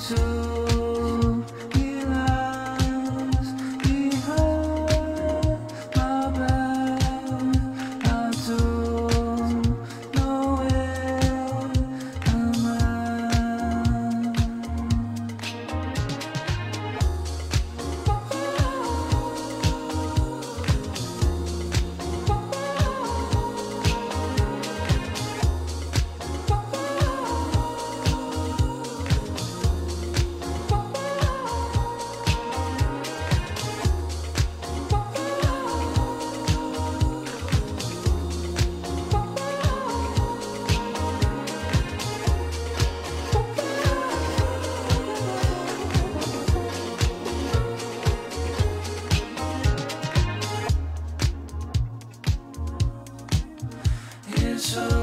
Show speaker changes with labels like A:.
A: Jesus. Soon.